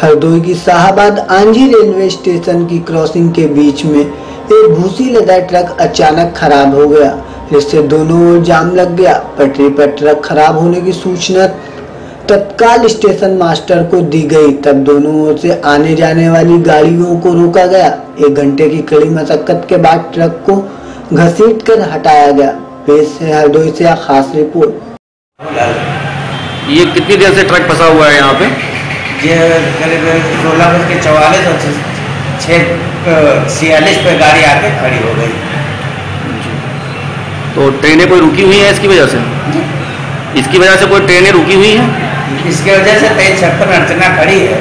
हरदोई की Shahabad Anji railway station की crossing के बीच में एक भूसी लदा ट्रक अचानक खराब हो गया। जिससे दोनों ओर जाम लग गया। पटरी पर ट्रक खराब होने की सूचना तत्काल स्टेशन मास्टर को दी गई। तब दोनों ओर से आने जाने वाली गाड़ियों को रोका गया। एक घंटे की कड़ी मशक्कत के बाद ट्रक को घसीट कर हटाया गया। पेश है हरदोई से खास रिपोर्ट। ये कितनी देर से ट्रक फंसा हुआ है यहाँ पे? ये करीब सोलह बज के चौवालीस और छः छियालीस पर गाड़ी आके खड़ी हो गई। तो ट्रेनें कोई रुकी हुई है इसकी वजह से? इसकी वजह से कोई ट्रेनें रुकी हुई हैं? इसकी वजह से तेईस छप्पन अर्चना खड़ी है।